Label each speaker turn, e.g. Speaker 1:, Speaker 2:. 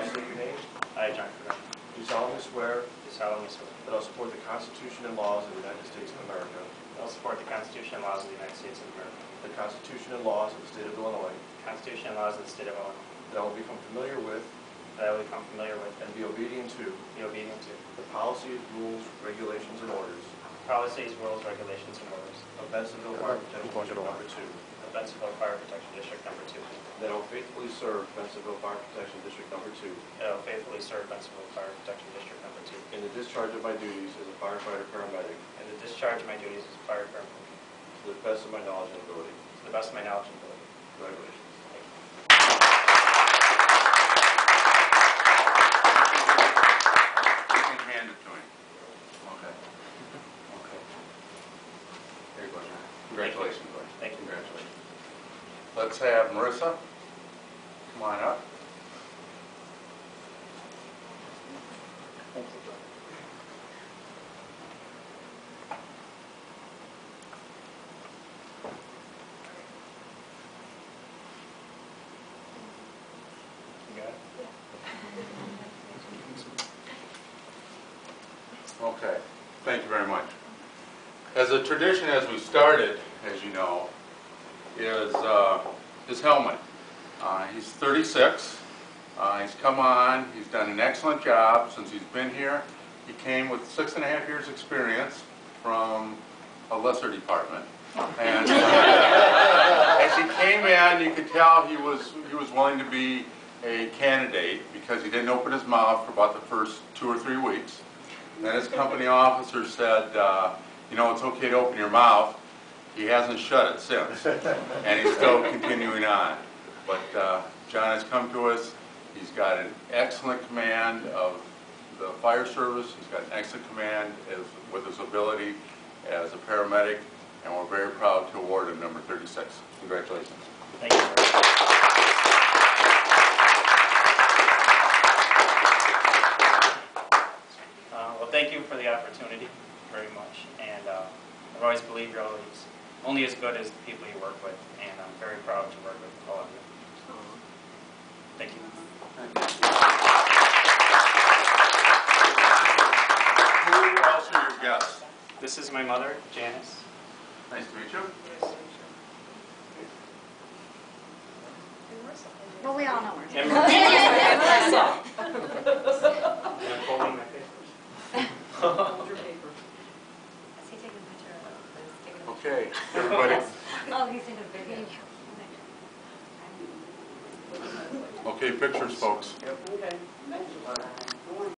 Speaker 1: I state your name, I, John Cardoni, do solemnly swear do solemnly swear
Speaker 2: that I will support the Constitution and laws of the United States of America,
Speaker 1: that I will support the Constitution and laws of the United States of America,
Speaker 2: the Constitution and laws of the State of Illinois,
Speaker 1: the Constitution and laws of the State of Illinois,
Speaker 2: that I will become familiar with.
Speaker 1: That I will become familiar with,
Speaker 2: and be obedient to.
Speaker 1: Be obedient to.
Speaker 2: The policies, rules, regulations, and orders.
Speaker 1: Policies, rules, regulations, and orders.
Speaker 2: Of Bensenville Park, General Number Two,
Speaker 1: Bensenville Fire Protection District Number Two,
Speaker 2: that I will faithfully serve Bensenville Fire Protection District Number Two
Speaker 1: that I will faithfully serve Bensenville Fire Protection District Number Two,
Speaker 2: in the discharge of my duties as a firefighter paramedic
Speaker 1: and the discharge of my duties as a fire paramedic
Speaker 2: to the best of my knowledge and ability.
Speaker 1: to the best of my knowledge and ability.
Speaker 2: Congratulations.
Speaker 3: You can hand it to him. Okay. Okay. There you go, John. Congratulations, buddy.
Speaker 1: Thank you.
Speaker 3: Congratulations. Let's have Marissa. Come on up.
Speaker 1: You got it?
Speaker 3: Okay, thank you very much. As a tradition, as we started, as you know, is uh, his helmet. Uh, He's 36, Uh, he's come on, he's done an excellent job since he's been here. He came with six and a half years' experience from a lesser department. And as he came in, you could tell he was, he was willing to be a candidate because he didn't open his mouth for about the first two or three weeks. Then his company officer said, uh, you know, it's okay to open your mouth. He hasn't shut it since, and he's still continuing on. But uh, John has come to us, he's got an excellent command of the fire service, he's got an excellent command as- with his ability as a paramedic, and we're very proud to award him number 36. Congratulations.
Speaker 1: Thank you. Uh, Well, thank you for the opportunity very much, and uh, I've always believed you're always only as good as the people you work with, and I'm very proud to work with all of you. Thank you.
Speaker 3: Who else are your guests?
Speaker 1: This is my mother, Janice.
Speaker 3: Nice to meet you.
Speaker 4: Well, we all know her.
Speaker 1: And I'm folding my papers.
Speaker 4: Is he taking a picture of us? Taking a-
Speaker 3: Okay, everybody.
Speaker 4: Oh, he's taking a video.
Speaker 3: Okay, pictures, folks.
Speaker 1: Yep.